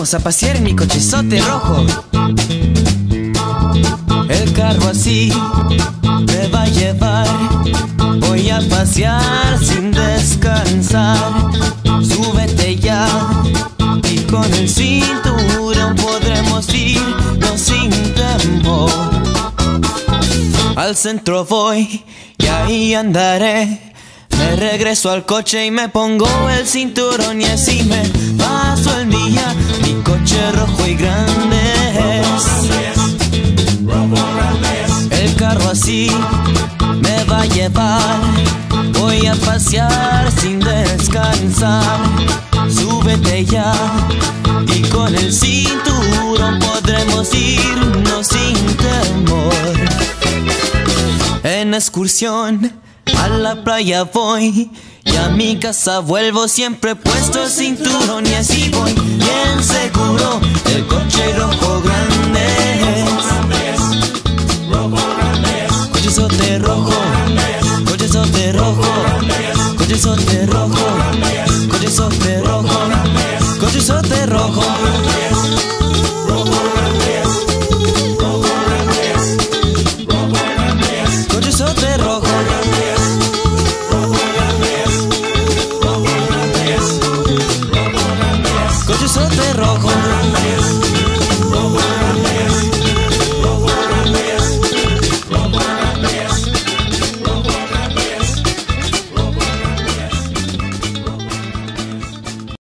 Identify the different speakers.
Speaker 1: Vamos a pasear en mi cochezote rojo. El carro así me va a llevar. Voy a pasear sin descansar. Súbete ya y con el cinturón podremos irnos sin temor. Al centro voy y ahí andaré. Me regreso al coche y me pongo el cinturón y así me paso el día. Mi coche rojo y grande. El carro así me va a llevar. Voy a pasear sin descansar. Súbete ya y con el cinturón podremos irnos sin temor. En excursión a la playa voy y a mi casa vuelvo siempre puesto el cinturón y así voy bien seguro. El coche rojo grande. Cochezote rojo, cochezote rojo, cochezote rojo.